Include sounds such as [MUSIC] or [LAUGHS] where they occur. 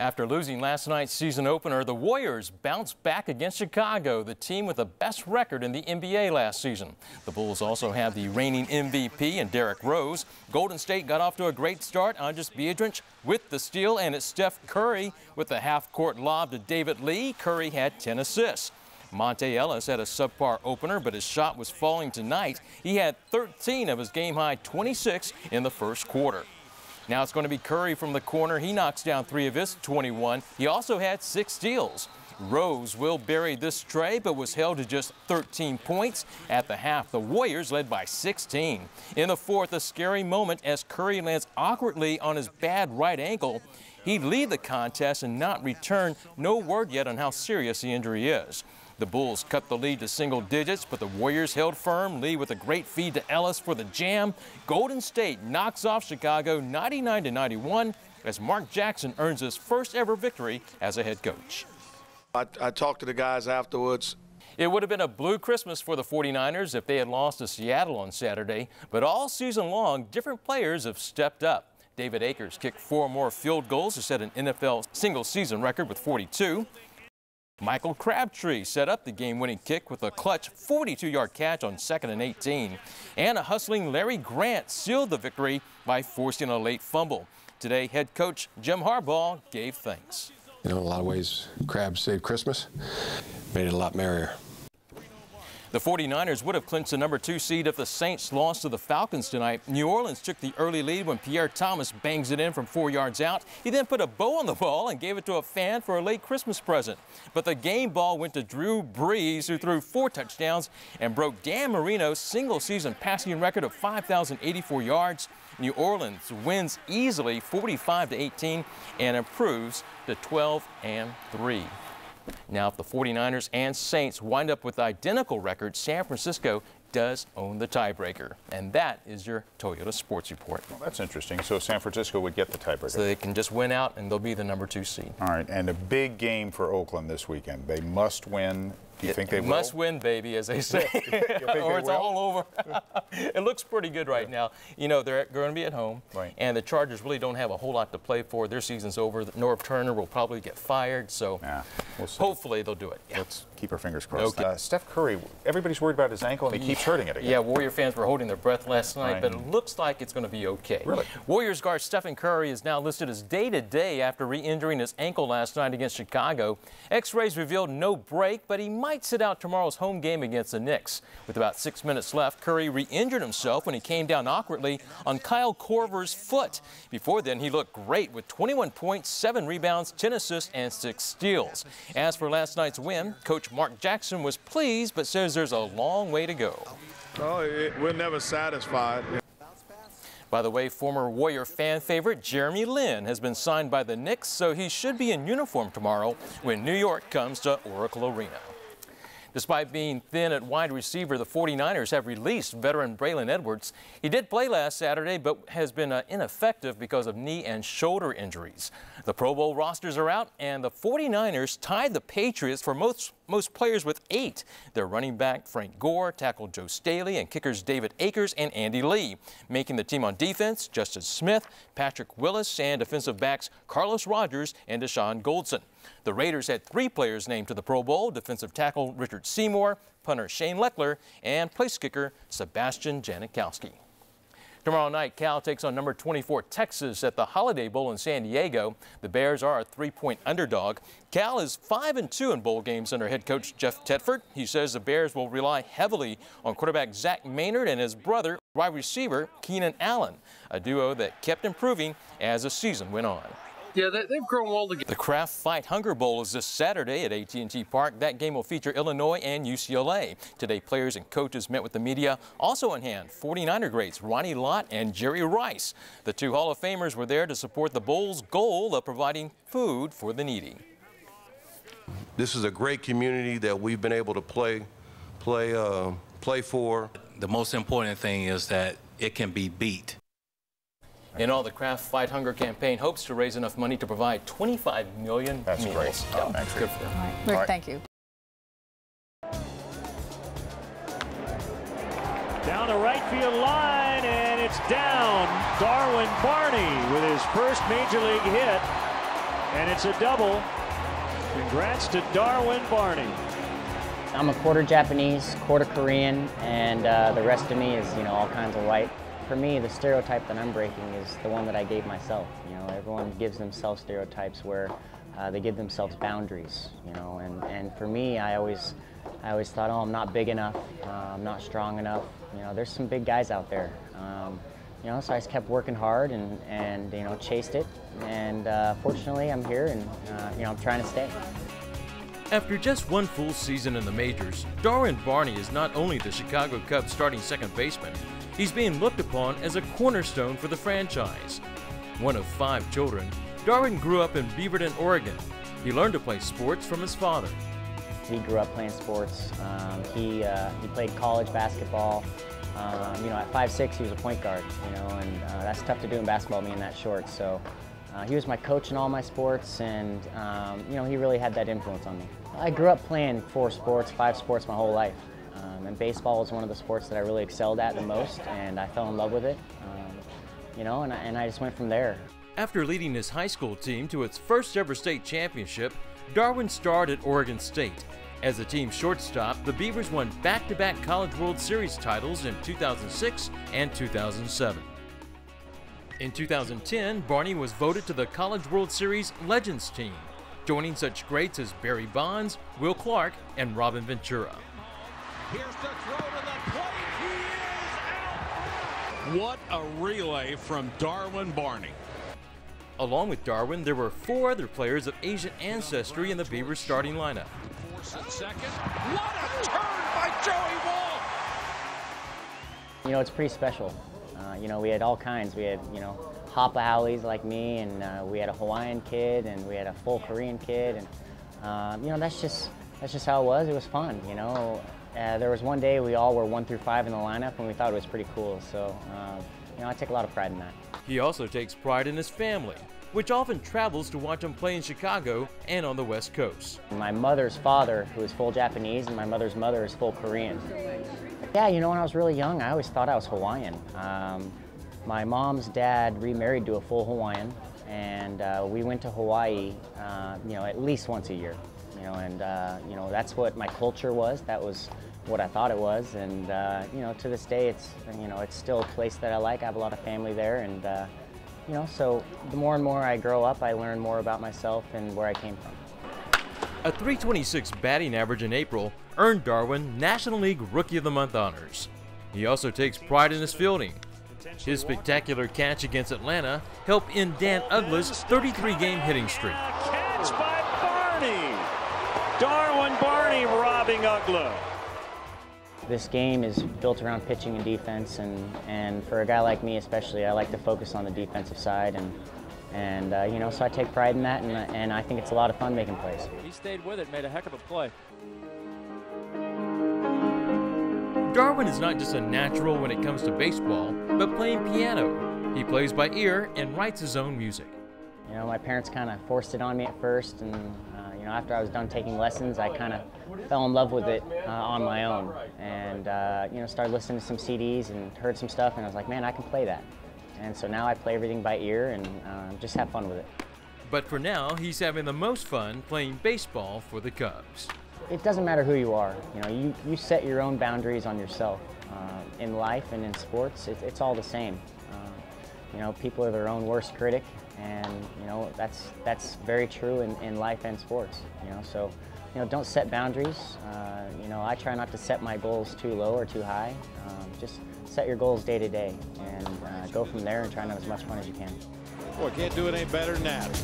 After losing last night's season opener, the Warriors bounced back against Chicago, the team with the best record in the NBA last season. The Bulls also have the reigning MVP and Derrick Rose. Golden State got off to a great start. Andris Biedrins with the steal, and it's Steph Curry with the half-court lob to David Lee. Curry had 10 assists. Monta Ellis had a subpar opener, but his shot was falling tonight. He had 13 of his game-high 26 in the first quarter. Now it's going to be Curry from the corner. He knocks down three of his 21. He also had six steals. Rose will bury this tray, but was held to just 13 points. At the half, the Warriors led by 16. In the fourth, a scary moment as Curry lands awkwardly on his bad right ankle. He'd leave the contest and not return. No word yet on how serious the injury is. The Bulls cut the lead to single digits, but the Warriors held firm. Lee with a great feed to Ellis for the jam. Golden State knocks off Chicago 99 to 91 as Mark Jackson earns his first ever victory as a head coach. I, I talked to the guys afterwards. It would have been a blue Christmas for the 49ers if they had lost to Seattle on Saturday, but all season long, different players have stepped up. David Akers kicked four more field goals to set an NFL single season record with 42. Michael Crabtree set up the game-winning kick with a clutch 42-yard catch on second and 18. And a hustling Larry Grant sealed the victory by forcing a late fumble. Today, head coach Jim Harbaugh gave thanks. You know, in a lot of ways, Crab saved Christmas, made it a lot merrier. The 49ers would have clinched the number two seed if the Saints lost to the Falcons tonight. New Orleans took the early lead when Pierre Thomas bangs it in from four yards out. He then put a bow on the ball and gave it to a fan for a late Christmas present. But the game ball went to Drew Brees, who threw four touchdowns and broke Dan Marino's single-season passing record of 5,084 yards. New Orleans wins easily 45 to 18 and improves to 12 and 3. Now, if the 49ers and Saints wind up with identical records, San Francisco does own the tiebreaker. And that is your Toyota Sports Report. Well, that's interesting. So San Francisco would get the tiebreaker. So they can just win out and they'll be the number two seed. All right. And a big game for Oakland this weekend. They must win do you it, think they must win, baby, as they [LAUGHS] say, [LAUGHS] or it's will? all over. [LAUGHS] it looks pretty good right yeah. now. You know, they're going to be at home, right. and the Chargers really don't have a whole lot to play for. Their season's over. Norv Turner will probably get fired, so yeah, we'll hopefully they'll do it. Yeah. Let's keep our fingers crossed. Okay. Uh, Steph Curry, everybody's worried about his ankle, and he keeps hurting it again. Yeah, Warrior fans were holding their breath last night, right. but it looks like it's going to be okay. Really? Warriors guard Stephen Curry is now listed as day-to-day -day after re-injuring his ankle last night against Chicago. X-rays revealed no break, but he might sit out tomorrow's home game against the Knicks. With about six minutes left, Curry re-injured himself when he came down awkwardly on Kyle Korver's foot. Before then, he looked great with 21 points, 7 rebounds, 10 assists, and 6 steals. As for last night's win, Coach Mark Jackson was pleased but says there's a long way to go. Oh, it, we're never satisfied. By the way, former Warrior fan favorite Jeremy Lin has been signed by the Knicks, so he should be in uniform tomorrow when New York comes to Oracle Arena. Despite being thin at wide receiver, the 49ers have released veteran Braylon Edwards. He did play last Saturday, but has been uh, ineffective because of knee and shoulder injuries. The Pro Bowl rosters are out, and the 49ers tied the Patriots for most, most players with eight. Their running back Frank Gore tackle Joe Staley and kickers David Akers and Andy Lee. Making the team on defense, Justin Smith, Patrick Willis, and defensive backs Carlos Rogers and Dashon Goldson. The Raiders had three players named to the Pro Bowl, defensive tackle Richard Seymour, punter Shane Lechler, and place kicker Sebastian Janikowski. Tomorrow night, Cal takes on number 24 Texas at the Holiday Bowl in San Diego. The Bears are a three-point underdog. Cal is 5 and 2 in bowl games under head coach Jeff Tedford. He says the Bears will rely heavily on quarterback Zach Maynard and his brother, wide receiver Keenan Allen, a duo that kept improving as the season went on. Yeah, they, have grown well together. The Kraft Fight Hunger Bowl is this Saturday at AT&T Park. That game will feature Illinois and UCLA. Today, players and coaches met with the media. Also on hand, 49er greats Ronnie Lott and Jerry Rice. The two Hall of Famers were there to support the Bowl's goal of providing food for the needy. This is a great community that we've been able to play, play, uh, play for. The most important thing is that it can be beat. In all, the Kraft Fight Hunger campaign hopes to raise enough money to provide 25 million That's meals. great. Oh, thanks, Good for them. All right. Rick, all right. thank you. Down the right field line, and it's down. Darwin Barney with his first major league hit. and it's a double. Congrats to Darwin Barney. I'm a quarter Japanese, quarter Korean, and uh, the rest of me is, you know, all kinds of white. For me, the stereotype that I'm breaking is the one that I gave myself. You know, everyone gives themselves stereotypes where uh, they give themselves boundaries. You know, and, and for me, I always, I always thought, oh, I'm not big enough, uh, I'm not strong enough. You know, there's some big guys out there. Um, you know, so I just kept working hard and, and you know, chased it. And uh, fortunately, I'm here, and uh, you know, I'm trying to stay. After just one full season in the majors, Darwin Barney is not only the Chicago Cubs starting second baseman, he's being looked upon as a cornerstone for the franchise. One of five children, Darwin grew up in Beaverton, Oregon. He learned to play sports from his father. He grew up playing sports. Um, he, uh, he played college basketball. Um, you know, at 5'6", he was a point guard, you know, and uh, that's tough to do in basketball being that short. So uh, he was my coach in all my sports, and, um, you know, he really had that influence on me. I grew up playing four sports, five sports my whole life. Um, and baseball was one of the sports that I really excelled at the most, and I fell in love with it. Um, you know, and I, and I just went from there. After leading his high school team to its first ever state championship, Darwin starred at Oregon State. As a team shortstop, the Beavers won back-to-back -back College World Series titles in 2006 and 2007. In 2010, Barney was voted to the College World Series Legends team, joining such greats as Barry Bonds, Will Clark, and Robin Ventura. Here's the throw to the plate. He is out. What a relay from Darwin Barney. Along with Darwin, there were four other players of Asian ancestry in the Beavers starting lineup. Second. What a turn by Joey Wall! You know, it's pretty special. Uh, you know, we had all kinds. We had, you know, Hapa Haoles like me, and uh, we had a Hawaiian kid, and we had a full Korean kid, and uh, you know, that's just that's just how it was. It was fun, you know. Uh, there was one day we all were one through five in the lineup, and we thought it was pretty cool. So, uh, you know, I take a lot of pride in that. He also takes pride in his family, which often travels to watch him play in Chicago and on the West Coast. My mother's father, who is full Japanese, and my mother's mother is full Korean. Yeah, you know, when I was really young, I always thought I was Hawaiian. Um, my mom's dad remarried to a full Hawaiian, and uh, we went to Hawaii, uh, you know, at least once a year. You know, and uh, you know that's what my culture was. That was what I thought it was, and uh, you know, to this day, it's you know, it's still a place that I like. I have a lot of family there, and uh, you know, so the more and more I grow up, I learn more about myself and where I came from. A 326 batting average in April earned Darwin National League Rookie of the Month honors. He also takes pride in his fielding. His spectacular catch against Atlanta helped end Dan Uggla's 33-game hitting streak. Catch Barney. Robbing Uggla. This game is built around pitching and defense, and, and for a guy like me especially, I like to focus on the defensive side, and, and uh, you know, so I take pride in that, and, and I think it's a lot of fun making plays. He stayed with it, made a heck of a play. Darwin is not just a natural when it comes to baseball, but playing piano. He plays by ear and writes his own music. You know, my parents kind of forced it on me at first, and you know, after I was done taking lessons, I kind of fell in love with it uh, on my own, and uh, you know, started listening to some CDs and heard some stuff, and I was like, man, I can play that. And so now I play everything by ear and uh, just have fun with it. But for now, he's having the most fun playing baseball for the Cubs it doesn't matter who you are. You know, you, you set your own boundaries on yourself. Uh, in life and in sports, it, it's all the same. Uh, you know, people are their own worst critic, and you know that's that's very true in, in life and sports. You know, so you know, don't set boundaries. Uh, you know, I try not to set my goals too low or too high. Um, just set your goals day to day and uh, go from there and try to have as much fun as you can. Boy, can't do it any better than that.